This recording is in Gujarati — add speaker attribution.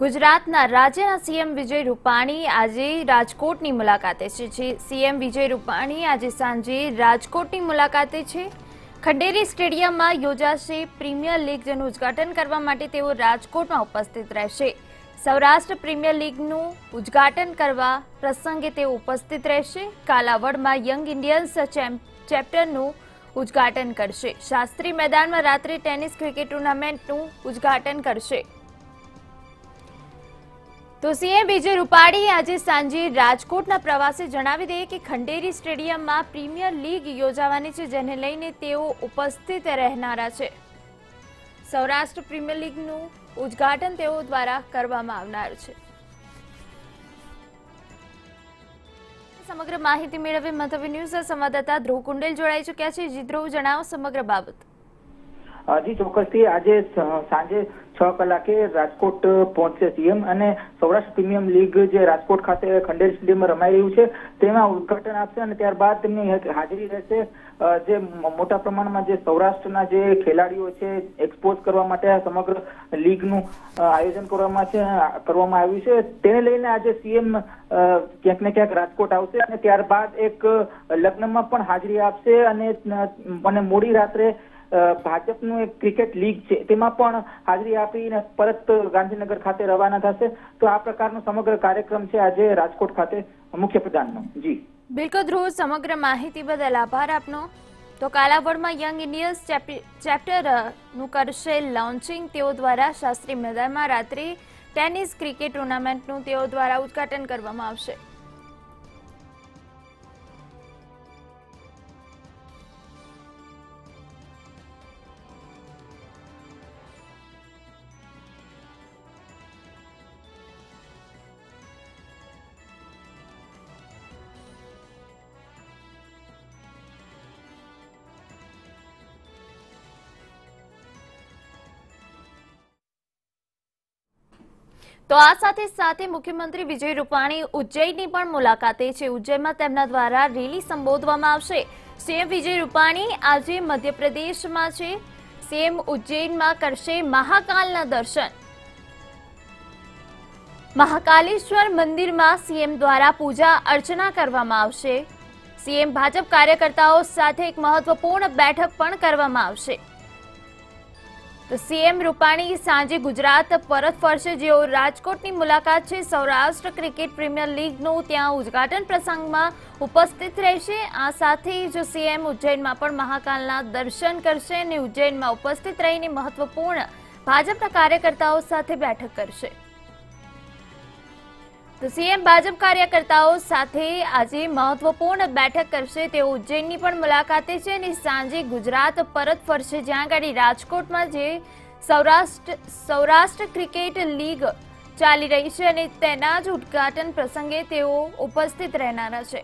Speaker 1: ગુજરાતના રાજ્યના સીએમ વિજય રૂપાણી આજે રાજકોટની મુલાકાતે છે. સીએમ વિજય રૂપાણી આજે સાંજે રાજકોટની મુલાકાતે છે. ખંડેરી સ્ટેડિયમમાં યોજાશે પ્રીમિયર લીગ જેનું ઉદ્ઘાટન કરવા માટે તેઓ રાજકોટમાં ઉપસ્થિત રહેશે. સૌરાષ્ટ્ર પ્રીમિયર લીગનું ઉદ્ઘાટન કરવા પ્રસંગે તેઓ ઉપસ્થિત રહેશે. કાલાવડમાં યંગ ઇન્ડિયન્સ ચેપ્ટરનું ઉદ્ઘાટન કરશે. શાસ્ત્રી મેદાનમાં રાત્રે ટેનિસ ક્રિકેટ ટુર્નામેન્ટનું ઉદ્ઘાટન કરશે. તો સીએમ વિજય રૂપાણી આજે સાંજે રાજકોટના પ્રવાસે જણાવી દઈએ કે ખંડેરી સ્ટેડિયમમાં પ્રીમિયર લીગ યોજાવાની છે, જેને લઈને તેઓ ઉપસ્થિત રહેનારા છે. સૌરાષ્ટ્ર પ્રીમિયર લીગનું ઉદ્ઘાટન તેઓ દ્વારા કરવામાં આવનાર છે. સમગ્ર માહિતી મેળવે મથવી ન્યૂઝ સંવાદદાતા ધ્રુવ કુંડેલ જોડાઈ ચૂક્યા છે. જીધ્રુવ જણાવો સમગ્ર બાબત.
Speaker 2: હજી ચોક્કસથી આજે સાંજે છ કલાકે રાજકોટ પહોંચશે સીએમ અને સૌરાષ્ટ્ર પ્રીમિયમ લીગ જે રાજકોટ ખાતે ખંડેર સ્ટેડિયમમાં રમાઈ રહ્યું છે, તેમાં ઉદઘાટન આપશે અને ત્યારબાદ તેમની હાજરી રહેશે જે મોટા પ્રમાણમાં જે સૌરાષ્ટ્રના જે ખેલાડીઓ છે એક્સપોઝ કરવા માટે આ સમગ્ર લીગનું આયોજન કરવામાં છે કરવામાં આવ્યું છે. તેને લઈને આજે સીએમ ક્યાંક ને ક્યાંક રાજકોટ આવશે અને ત્યારબાદ એક લગ્નમાં પણ હાજરી આપશે અને મોડી રાત્રે ભાજપનું એક ક્રિકેટ લીગ છે. તેમાં પણ હાજરી આપીને પરત ગાંધીનગર ખાતે રવાના થશે. તો આ પ્રકારનો સમગ્ર કાર્યક્રમ છે આજે રાજકોટ ખાતે મુખ્ય પ્રધાનનો જી.
Speaker 1: બિલકુલ ધ્રુવ, સમગ્ર માહિતી બદલ આભાર આપનો. તો કાલાવડમાં યંગ ઇન્ડિયન્સ ચેપ્ટરનું કરશે લોન્ચિંગ. તેઓ દ્વારા શાસ્ત્રી મેદાનમાં રાત્રે ટેનિસ ક્રિકેટ ટુર્નામેન્ટનું તેઓ દ્વારા ઉદ્ઘાટન કરવામાં આવશે. તો આ સાથે સાથે મુખ્યમંત્રી વિજય રૂપાણી ઉજ્જૈનની પણ મુલાકાતે છે. ઉજ્જૈનમાં તેમના દ્વારા રેલી સંબોધવામાં આવશે. સીએમ વિજય રૂપાણી આજે મધ્યપ્રદેશમાં છે. સીએમ ઉજ્જૈનમાં કરશે મહાકાલના દર્શન. મહાકાલેશ્વર મંદિરમાં સીએમ દ્વારા પૂજા અર્ચના કરવામાં આવશે. સીએમ ભાજપ કાર્યકર્તાઓ સાથે એક મહત્વપૂર્ણ બેઠક પણ કરવામાં આવશે. તો સીએમ રૂપાણી સાંજે ગુજરાત પરત ફરશે, જેઓ રાજકોટની મુલાકાત છે. સૌરાષ્ટ્ર ક્રિકેટ પ્રીમિયર લીગનું ત્યાં ઉદ્ઘાટન પ્રસંગમાં ઉપસ્થિત રહેશે. આ સાથે જ સીએમ ઉજ્જૈનમાં પણ મહાકાલના દર્શન કરશે અને ઉજ્જૈનમાં ઉપસ્થિત રહીને મહત્વપૂર્ણ ભાજપના કાર્યકર્તાઓ સાથે બેઠક કરશે. તો સીએમ ભાજપ કાર્યકર્તાઓ સાથે આજે મહત્વપૂર્ણ બેઠક કરશે. તેઓ ઉજ્જૈનની પણ મુલાકાતે છે અને સાંજે ગુજરાત પરત ફરશે, જ્યાં આગળ રાજકોટમાં જે સૌરાષ્ટ્ર સૌરાષ્ટ્ર ક્રિકેટ લીગ ચાલી રહી છે અને તેના જ ઉદ્ઘાટન પ્રસંગે તેઓ ઉપસ્થિત રહેનારા છે.